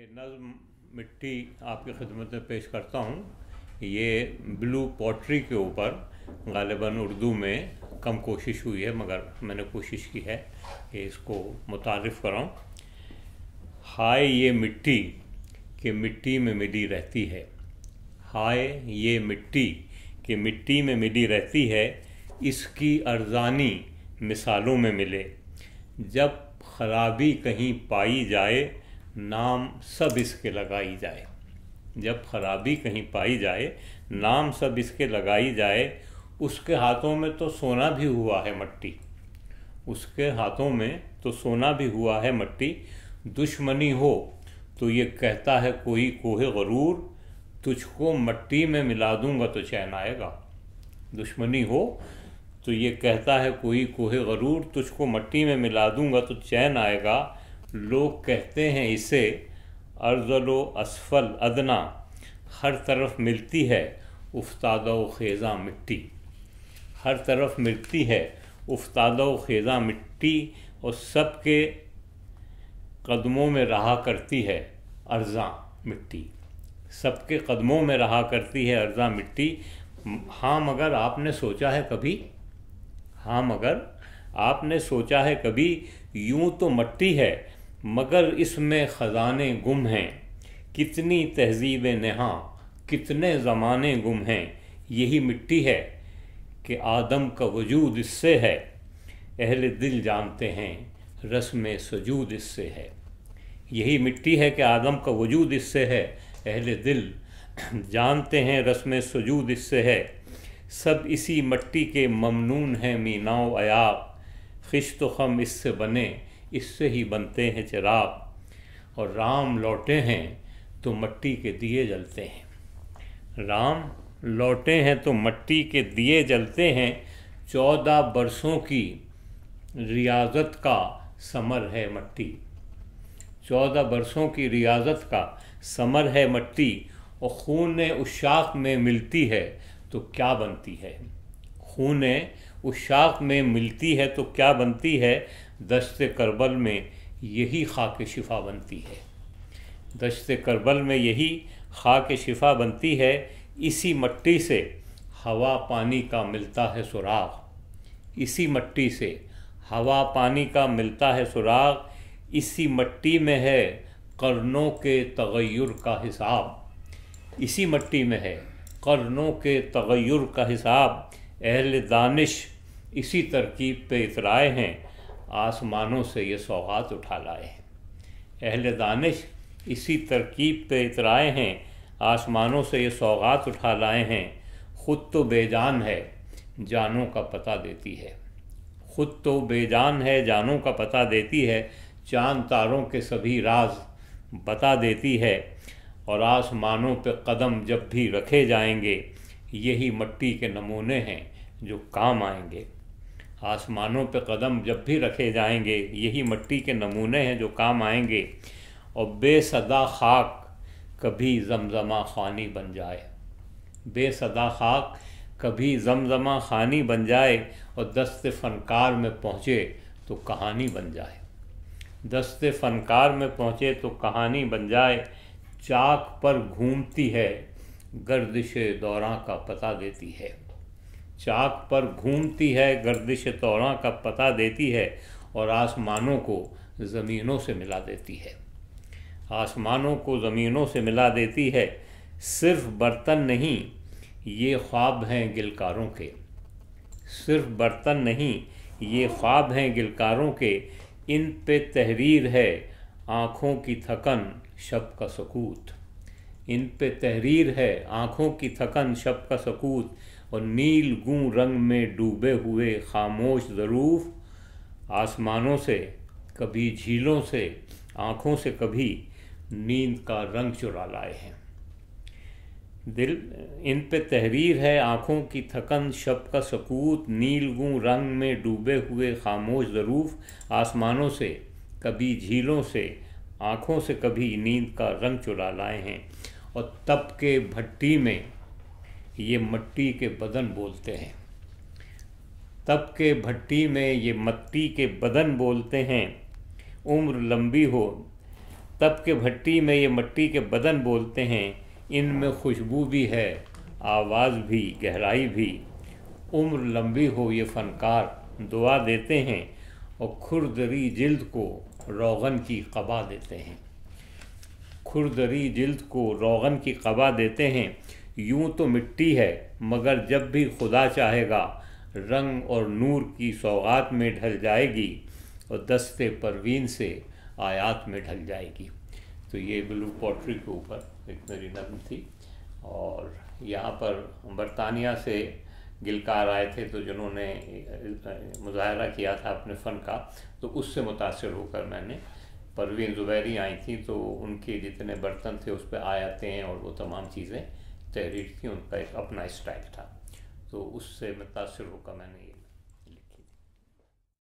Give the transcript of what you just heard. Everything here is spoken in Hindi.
ये नज़म मिट्टी आपकी खिदमत में पेश करता हूँ ये ब्लू पॉटरी के ऊपर गालिबा उर्दू में कम कोशिश हुई है, मगर मैंने कोशिश की है कि इसको मुतारफ़ कराऊँ। हाय ये मिट्टी कि मिट्टी में मिली रहती है। हाय ये मिट्टी कि मिट्टी में मिली रहती है, इसकी अर्जानी मिसालों में मिले। जब खराबी कहीं पाई जाए नाम सब इसके लगाई जाए। जब खराबी कहीं पाई जाए, नाम सब इसके लगाई जाए, उसके हाथों में तो सोना भी हुआ है मट्टी। उसके हाथों में तो सोना भी हुआ है मट्टी। दुश्मनी हो तो ये कहता है कोई कोहे गरूर, तुझको मट्टी में मिला दूँगा तो चैन आएगा। दुश्मनी हो तो ये कहता है कोई कोहे गरूर, तुझको मट्टी में मिला दूँगा तो चैन आएगा। लोग कहते हैं इसे अर्जलो असफल अदना, हर तरफ़ मिलती है उफ्तादा खेज़ा मिट्टी। हर तरफ़ मिलती है उफ्तादा खेज़ा मिट्टी और सबके कदमों में रहा करती है अर्जा मिट्टी। सबके कदमों में रहा करती है अर्जा मिट्टी। हाँ मगर आपने सोचा है कभी? हाँ मगर आपने सोचा है कभी? यूँ तो मट्टी है मगर इसमें ख़जाने गुम हैं। कितनी तहजीब नहा, कितने ज़माने गुम हैं। यही मिट्टी है कि आदम का वजूद इससे है। अहल दिल जानते हैं, रस्म सजूद इससे है। यही मिट्टी है कि आदम का वजूद इससे है। अहल दिल जानते हैं, रस्म सजूद इससे है। सब इसी मट्टी के ममनून हैं, मीनाओ, अयाब। खिश तो खम इससे बने। इससे ही बनते हैं चिराग। और राम लौटे हैं तो मट्टी के दिए जलते हैं। राम लौटे हैं तो मट्टी के दिए जलते हैं। चौदह बरसों की रियाजत का समर है मट्टी। चौदह बरसों की रियाजत का समर है मट्टी। और खून उशाक में मिलती है तो क्या बनती है? खून उशाक में मिलती है तो क्या बनती है? दस्त करबल में यही खाक शिफा बनती है। दस्त करबल में यही खाक शिफा बनती है। इसी मट्टी से हवा पानी का मिलता है सुराग। इसी मट्टी से हवा पानी का मिलता है सुराग। इसी मट्टी में है कर्नों के तगैर का हिसाब। इसी मट्टी में है कर्नों के तगैर का हिसाब। अहल दानिश इसी तरकीब पे इतराए हैं। आसमानों से ये सौगात उठा लाए हैं। अहल दानिश इसी तरकीब पे इतराए हैं, आसमानों से ये सौगात उठा लाए हैं। ख़ुद तो बेजान है, जानों का पता देती है। ख़ुद तो बेजान है, जानों का पता देती है। चाँद तारों के सभी राज बता देती है। और आसमानों पे कदम जब भी रखे जाएँगे, यही मट्टी के नमूने हैं जो काम आएँगे। आसमानों पे कदम जब भी रखे जाएँगे, यही मट्टी के नमूने हैं जो काम आएँगे। और बेसदा खाक कभी जमजमा खानी बन जाए। बेसदा खाक कभी जमजमा खानी बन जाए और दस्त फ़नकार में पहुँचे तो कहानी बन जाए। दस्त फ़नकार में पहुँचे तो कहानी बन जाए। चाक पर घूमती है गर्दिश दौरा का पता देती है। चाक पर घूमती है, गर्दिश तोड़ा का पता देती है और आसमानों को ज़मीनों से मिला देती है। आसमानों को ज़मीनों से मिला देती है। सिर्फ़ बर्तन नहीं, ये ख्वाब हैं गिलकारों के। सिर्फ़ बर्तन नहीं, ये ख्वाब हैं गिलकारों के। इन पे तहरीर है, आँखों की थकन, शब का सकूत। इन पे तहरीर है, आँखों की थकन, शब का सकूत। और नील गूं रंग में डूबे हुए खामोश ज़रूफ आसमानों से, कभी झीलों से, आँखों से कभी नींद का रंग चुरा लाए हैं। दिल, इन पे तहरीर है आँखों की थकन, शब का सकूत, नील गूं रंग में डूबे हुए खामोश ज़रूफ आसमानों से, कभी झीलों से, आँखों से कभी नींद का रंग चुरा लाए हैं। और तप के भट्टी में ये मट्टी के बदन बोलते हैं। तब के भट्टी में ये मट्टी के बदन बोलते हैं। उम्र लंबी हो, तब के भट्टी में ये मट्टी के बदन बोलते हैं। इनमें खुशबू भी है, आवाज़ भी, गहराई भी। उम्र लंबी हो, ये फ़नकार दुआ देते हैं और खुरदरी जिल्द को रोगन की कबा देते हैं। खुरदरी जिल्द को रोगन की कबा देते हैं। यूँ तो मिट्टी है, मगर जब भी खुदा चाहेगा, रंग और नूर की सौगात में ढल जाएगी और दस्ते परवीन से आयात में ढल जाएगी। तो ये ब्लू पॉट्री के ऊपर एक मेरी नज्म थी और यहाँ पर बरतानिया से गिलकार आए थे तो जिन्होंने मुजाहरा किया था अपने फ़न का तो उससे मुतासर होकर मैंने परवीन ज़ुबैरी आई थी तो उनके जितने बर्तन थे उस पर आयातें और वो तमाम चीज़ें तहरीर थी उनका एक अपना स्टाइल था। तो उससे मुतासर होकर मैंने